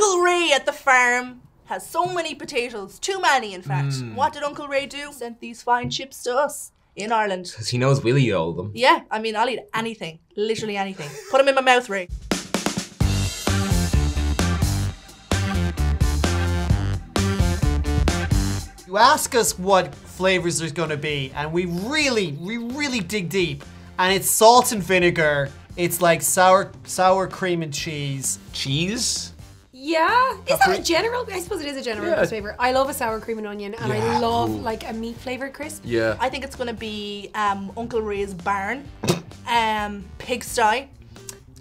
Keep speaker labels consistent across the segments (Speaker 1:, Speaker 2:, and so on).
Speaker 1: Uncle Ray at the farm has so many potatoes, too many in fact. Hmm. What did Uncle Ray do? Sent these fine chips to us in Ireland.
Speaker 2: Because he knows we'll eat all of them.
Speaker 1: Yeah, I mean, I'll eat anything, literally anything. Put them in my mouth, Ray.
Speaker 3: You ask us what flavors there's going to be, and we really, we really dig deep. And it's salt and vinegar. It's like sour, sour cream and cheese.
Speaker 2: Cheese?
Speaker 4: Yeah, is that a general? I suppose it is a general
Speaker 5: Yeah.
Speaker 4: crisp flavor. I love a sour cream and onion, and I love like a meat flavored crisp.
Speaker 5: Yeah.
Speaker 1: I think it's going to be um, Uncle Ray's barn, um, pigsty,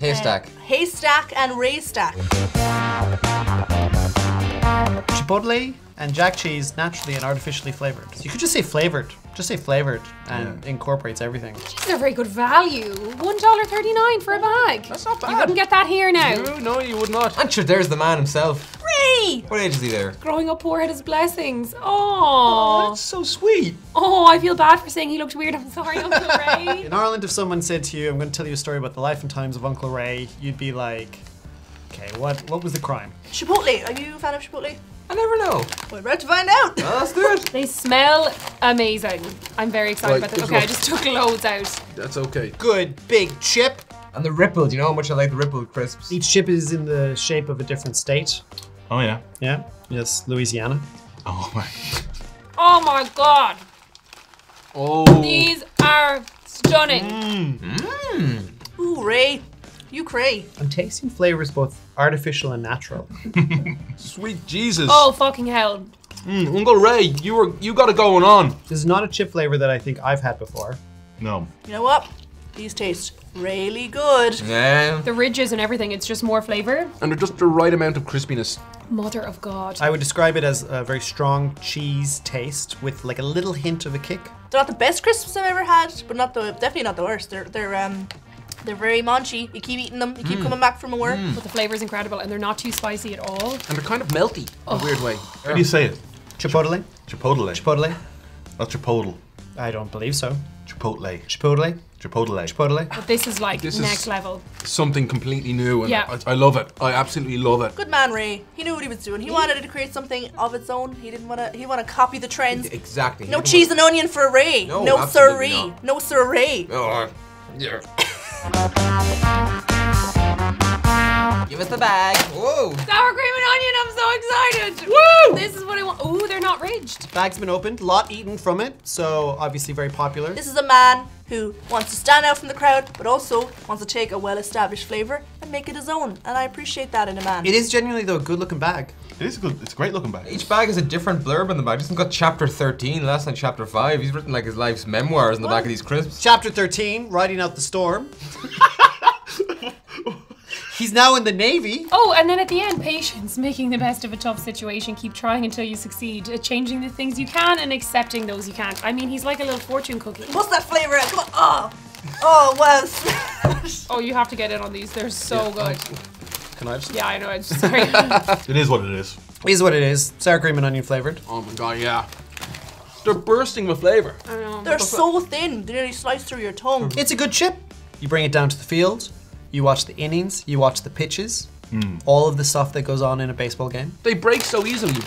Speaker 2: Haystack.
Speaker 1: haystack, and Ray stack.
Speaker 3: Chipotle and jack cheese naturally and artificially flavored. So you could just say flavored. Just say flavored and incorporates everything.
Speaker 4: These are very good value. One dollar thirty nine for a bag.
Speaker 2: That's not bad.
Speaker 4: You wouldn't get that here now.
Speaker 5: No, no, you would not.
Speaker 2: And sure, there's the man himself.
Speaker 1: Ray!
Speaker 2: What age is he there?
Speaker 4: Growing up poor had his blessings. Oh,
Speaker 5: That's so sweet.
Speaker 4: oh, I feel bad for saying he looked weird. I'm sorry, Uncle Ray.
Speaker 3: In Ireland, if someone said to you, I'm going to tell you a story about the life and times of Uncle Ray, you'd be like, okay, what, what was the crime?
Speaker 1: Chipotle. Are you a fan of Chipotle?
Speaker 2: I never know.
Speaker 1: We're about to find out.
Speaker 2: Oh, let's do it.
Speaker 4: They smell amazing. I'm very excited
Speaker 5: Right,
Speaker 4: about them.
Speaker 5: this
Speaker 4: Okay, I
Speaker 5: one.
Speaker 4: just took loads out.
Speaker 5: That's okay.
Speaker 3: Good big chip.
Speaker 2: And the rippled, you know how much I like the rippled crisps?
Speaker 3: Each chip is in the shape of a different state.
Speaker 6: Oh yeah.
Speaker 3: Yeah. Yes, Louisiana.
Speaker 6: Oh my.
Speaker 4: Oh my god,
Speaker 5: Oh.
Speaker 4: these are stunning. Mm.
Speaker 1: Ooh, Ray. You cray.
Speaker 3: I'm tasting flavors both artificial and natural.
Speaker 5: Sweet Jesus.
Speaker 4: Oh fucking hell.
Speaker 5: Mm, Uncle Ray, you were you got it going on.
Speaker 3: This is not a chip flavor that I think I've had before.
Speaker 6: No.
Speaker 1: You know what? These taste really good.
Speaker 2: Yeah.
Speaker 4: The ridges and everything, it's just more flavor.
Speaker 5: And they're just the right amount of crispiness.
Speaker 4: Mother of God.
Speaker 3: I would describe it as a very strong cheese taste with like a little hint of a kick.
Speaker 1: They're not the best crisps I've ever had, but not the definitely not the worst. They're they're um they're very munchy. You keep eating them. You keep mm. coming back for more. Mm.
Speaker 4: But the flavor is incredible and they're not too spicy at all.
Speaker 5: And they're kind of melty in a weird way.
Speaker 6: How do you say it?
Speaker 3: Chipotle?
Speaker 6: Chipotle.
Speaker 3: Chipotle?
Speaker 6: Not Chipotle.
Speaker 3: I don't believe so.
Speaker 6: Chipotle.
Speaker 3: Chipotle?
Speaker 6: Chipotle.
Speaker 3: Chipotle?
Speaker 4: But this is like
Speaker 5: This
Speaker 4: next
Speaker 5: is-
Speaker 4: level.
Speaker 5: Something completely new and
Speaker 4: Yeah.
Speaker 5: I, I love it. I absolutely love it.
Speaker 1: Good man, Ray. He knew what he was doing. He wanted to create something of its own. He didn't want to. He want to copy the trends.
Speaker 2: Exactly.
Speaker 1: No cheese
Speaker 2: want-
Speaker 1: and onion for Ray.
Speaker 2: No,
Speaker 1: No,
Speaker 2: absolutely
Speaker 1: siree.
Speaker 2: not.
Speaker 1: No siree.
Speaker 2: Oh, yeah. Give us the bag. Whoa.
Speaker 4: Sour cream and onion, I'm so excited! Woo! This is what I want. Ooh, they're not ridged.
Speaker 3: Bag's been opened, lot eaten from it, so obviously very popular.
Speaker 1: This is a man who wants to stand out from the crowd, but also wants to take a well-established flavor and make it his own. And I appreciate that in a man.
Speaker 3: It is genuinely though a good looking bag.
Speaker 6: It is a good. It's a great looking bag.
Speaker 2: Each bag has a different blurb on the back. This one's got chapter 13, last night chapter 5. He's written like his life's memoirs in the back of these crisps.
Speaker 3: Chapter 13, Riding Out the Storm. He's now in the Navy.
Speaker 4: Oh, and then at the end, patience, making the best of a tough situation. Keep trying until you succeed. Uh, changing the things you can and accepting those you can't. I mean, he's like a little fortune cookie.
Speaker 1: What's that flavor? Come on. Oh, oh, wow.
Speaker 4: Oh, you have to get in on these. They're so good.
Speaker 5: Can I have some?
Speaker 4: Yeah, I know. I'm sorry.
Speaker 6: It is what it is.
Speaker 3: Is what it is. Sour cream and onion flavored.
Speaker 5: Oh my god, yeah. They're bursting with flavor.
Speaker 4: I know.
Speaker 1: They're so thin. They nearly slice through your tongue.
Speaker 3: It's a good chip. You bring it down to the field. You watch the innings. You watch the pitches. Hmm. All of the stuff that goes on in a baseball game.
Speaker 5: They break so easily.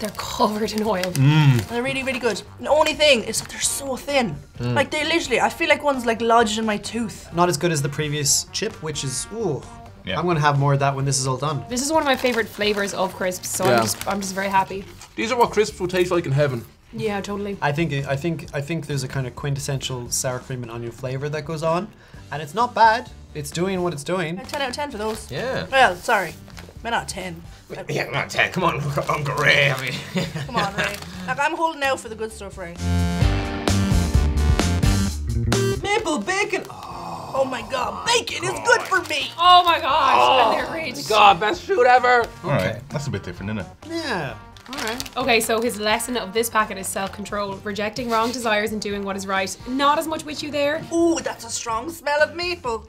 Speaker 4: They're covered in oil.
Speaker 1: And they're really, really good. The only thing is that they're so thin. Hmm. Like they literally, I feel like one's like lodged in my tooth.
Speaker 3: Not as good as the previous chip, which is ooh.
Speaker 6: Yeah.
Speaker 3: I'm gonna have more of that when this is all done.
Speaker 4: This is one of my favorite flavors of crisps, so
Speaker 5: Yeah.
Speaker 4: I'm just I'm just very happy.
Speaker 5: These are what crisps will taste like in heaven.
Speaker 4: Yeah, totally.
Speaker 3: I think I think I think there's a kind of quintessential sour cream and onion flavor that goes on, and it's not bad. It's doing what it's doing.
Speaker 1: 10 out of 10 for those.
Speaker 2: Yeah.
Speaker 1: Well, sorry. Maybe not 10.
Speaker 2: Yeah, not 10. Come on, Uncle Ray. I mean,
Speaker 1: Come on, Ray. Like, I'm holding out for the good stuff, Ray.
Speaker 2: Maple bacon.
Speaker 1: Oh my god, bacon is good for me!
Speaker 4: Oh my gosh, and they're rich.
Speaker 5: God, best food ever.
Speaker 6: All right. That's a bit different, isn't it?
Speaker 3: Yeah. All right.
Speaker 4: Okay, so his lesson of this packet is self-control, rejecting wrong desires and doing what is right. Not as much with you there.
Speaker 1: Ooh, that's a strong smell of maple.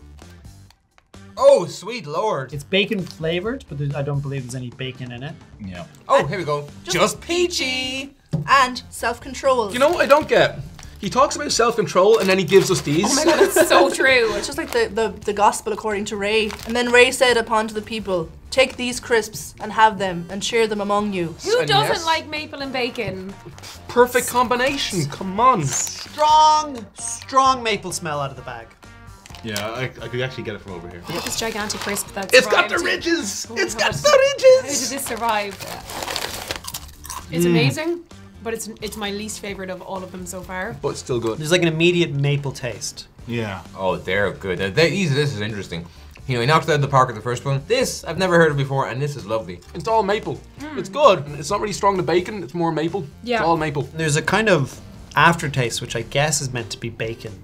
Speaker 2: Oh, sweet lord.
Speaker 3: It's bacon flavored, but I don't believe there's any bacon in it.
Speaker 6: Yeah.
Speaker 2: Oh, here we go.
Speaker 1: Just peachy. And self control.
Speaker 5: You know what I don't get? He talks about self-control and then he gives us these.
Speaker 4: Oh my god, it's so true.
Speaker 1: It's just like the, the, the gospel according to Ray. And then Ray said upon to the people, Take these crisps and have them and share them among you.
Speaker 4: Who
Speaker 5: And
Speaker 4: doesn't
Speaker 5: yes.
Speaker 4: like maple and bacon?
Speaker 5: Perfect combination. Come on.
Speaker 3: Strong, strong maple smell out of the bag.
Speaker 6: Yeah, I, I could actually get it from over here.
Speaker 4: Look at this gigantic crisp that's
Speaker 5: It's got the ridges.
Speaker 4: Oh
Speaker 5: It's
Speaker 4: my
Speaker 5: got
Speaker 4: God.
Speaker 5: the
Speaker 4: How did
Speaker 5: ridges.
Speaker 4: this survive? It's amazing, but it's it's my least favorite of all of them so far.
Speaker 5: But still good.
Speaker 3: There's like an immediate maple taste.
Speaker 6: Yeah.
Speaker 2: Oh, they're good. Uh, they, these, this is interesting. You know, he knocked it out of the park at the first one. This, I've never heard of before, and this is lovely.
Speaker 5: It's all maple. It's good. It's not really strong to bacon. It's more maple.
Speaker 4: Yeah.
Speaker 5: It's all maple.
Speaker 3: There's a kind of aftertaste, which I guess is meant to be bacon.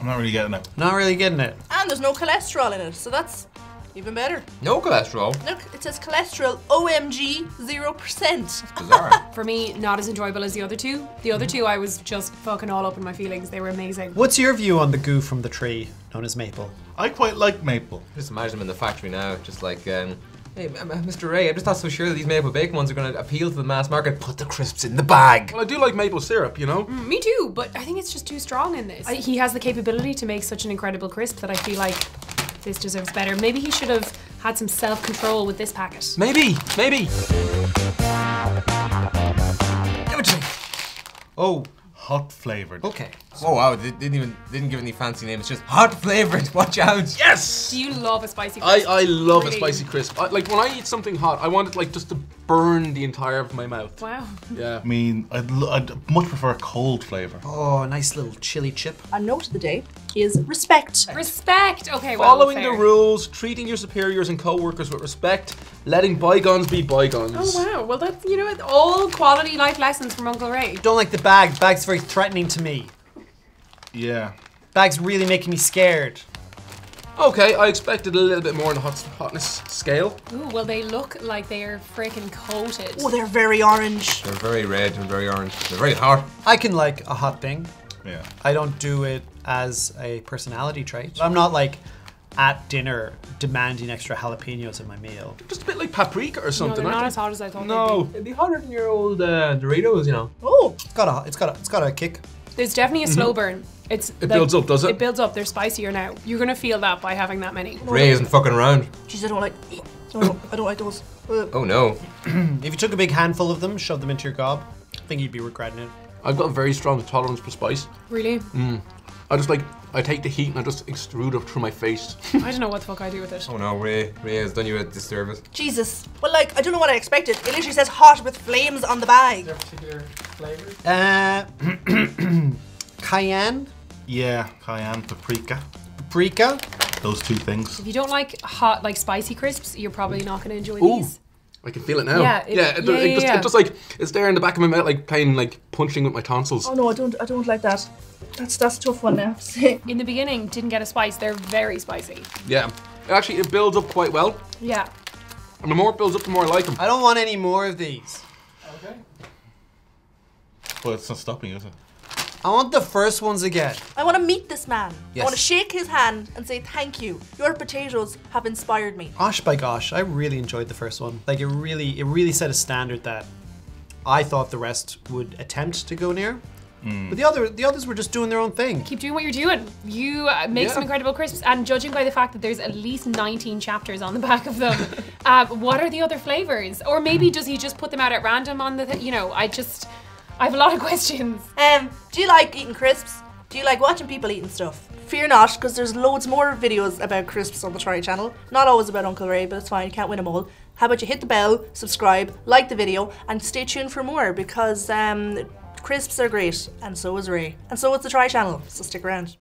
Speaker 6: I'm not really getting it.
Speaker 3: Not really getting it.
Speaker 1: And there's no cholesterol in it, so that's even better.
Speaker 2: No cholesterol.
Speaker 1: Look, it says cholesterol OMG 0%.
Speaker 2: Bizarre.
Speaker 4: For me, not as enjoyable as the other two. The other two, I was just fucking all up in my feelings. They were amazing.
Speaker 3: What's your view on the goo from the tree known as maple?
Speaker 6: I quite like maple.
Speaker 2: just imagine him in the factory now, just like, um, hey, m- m- Mr. Ray, I'm just not so sure that these maple bacon ones are going to appeal to the mass market. Put the crisps in the bag.
Speaker 5: Well, I do like maple syrup, you know?
Speaker 4: Mm, me too, but I think it's just too strong in this. I, he has the capability to make such an incredible crisp that I feel like this deserves better. Maybe he should have had some self control with this packet.
Speaker 5: Maybe, maybe.
Speaker 2: Give it to me.
Speaker 3: Oh,
Speaker 6: Hot flavored.
Speaker 3: okay.
Speaker 2: Oh wow, they didn't even didn't give any fancy names. Just hot flavored. Watch out.
Speaker 5: Yes!
Speaker 4: Do you love a spicy
Speaker 5: I,
Speaker 4: crisp?
Speaker 5: I love
Speaker 4: Really?
Speaker 5: a spicy crisp. I, like when I eat something hot, I want it like just to burn the entire of my mouth.
Speaker 4: Wow.
Speaker 5: Yeah.
Speaker 6: I mean, I'd, I'd much prefer a cold flavor.
Speaker 3: Oh, a nice little chili chip.
Speaker 1: A note of the day is respect.
Speaker 4: Respect. Okay, well,
Speaker 5: Following
Speaker 4: fair.
Speaker 5: the rules, treating your superiors and co-workers with respect, letting bygones be bygones.
Speaker 4: Oh wow. Well, that's you know what, all quality life lessons from Uncle Ray.
Speaker 3: Don't like the bag. Bag's very threatening to me.
Speaker 6: Yeah.
Speaker 3: Bag's really making me scared.
Speaker 5: Okay, I expected a little bit more on the hot, hotness scale.
Speaker 4: Ooh, well, they look like they are freaking coated.
Speaker 1: Oh, they're very orange.
Speaker 2: They're very red and very orange. They're very hot.
Speaker 3: I can like a hot thing.
Speaker 6: Yeah.
Speaker 3: I don't do it as a personality trait. I'm not like at dinner demanding extra jalapenos in my meal.
Speaker 5: Just a bit like paprika or
Speaker 4: no,
Speaker 5: something.
Speaker 4: they're not
Speaker 5: aren't
Speaker 4: as hot as I thought.
Speaker 5: No.
Speaker 4: they'd be.
Speaker 2: It'd be hotter than your old uh, Doritos, you know.
Speaker 1: Oh,
Speaker 3: It's got a it's got a it's got a kick.
Speaker 4: There's definitely a slow burn. It's
Speaker 5: Mm-hmm. It builds up, does it?
Speaker 4: It builds up. They're spicier now. You're gonna feel that by having that many.
Speaker 2: Ray isn't fucking around.
Speaker 1: jeez, I don't like. Oh, no, I don't like those.
Speaker 2: Oh no.
Speaker 3: If you took a big handful of them, shoved them into your gob, I think you'd be regretting it.
Speaker 5: I've got a very strong tolerance for spice.
Speaker 4: Really?
Speaker 5: I just like, I take the heat and I just extrude it through my face.
Speaker 4: I don't know what the fuck I do with it.
Speaker 2: Oh no, Ray. Ray has done you a disservice.
Speaker 1: Jesus. Well, like, I don't know what I expected. It literally says hot with flames on the bag.
Speaker 5: particular flavor?
Speaker 3: Uh, cayenne,
Speaker 6: Yeah, cayenne, paprika,
Speaker 3: paprika.
Speaker 6: those two things.
Speaker 4: If you don't like hot, like spicy crisps, you're probably not gonna enjoy
Speaker 5: Ooh.
Speaker 4: these.
Speaker 5: I can feel it now.
Speaker 4: Yeah, it-
Speaker 5: yeah, it,
Speaker 4: yeah,
Speaker 5: it
Speaker 4: yeah,
Speaker 5: just,
Speaker 4: yeah.
Speaker 5: it just like it's there in the back of my mouth, like playing, like punching with my tonsils.
Speaker 1: Oh no, I don't. I don't like that. That's that's a tough one now.
Speaker 4: In the beginning, didn't get a spice. They're very spicy.
Speaker 5: Yeah, actually, it builds up quite well,
Speaker 4: Yeah.
Speaker 5: and the more it builds up, the more I like them.
Speaker 3: I don't want any more of these. Okay.
Speaker 6: But it's not stopping, is it?
Speaker 3: I want the first ones again.
Speaker 1: I want to meet this man. I want to shake his hand and say thank you. Your potatoes have inspired me.
Speaker 3: Gosh by gosh, I really enjoyed the first one. Like it really, it really set a standard that I thought the rest would attempt to go near. But the other, the others were just doing their own thing.
Speaker 4: Keep doing what you're doing. You uh, make
Speaker 5: Yeah.
Speaker 4: some incredible crisps, and judging by the fact that there's at least 19 chapters on the back of them, uh, what are the other flavors? Or maybe does he just put them out at random on the? Th- you know, I just, I have a lot of questions.
Speaker 1: Um, do you like eating crisps? Do you like watching people eating stuff? Fear not, because there's loads more videos about crisps on the Try channel. Not always about Uncle Ray, but it's fine, you can't win them all. How about you hit the bell, subscribe, like the video, and stay tuned for more because um, crisps are great, and so is Ray. And so is the Try channel, so stick around.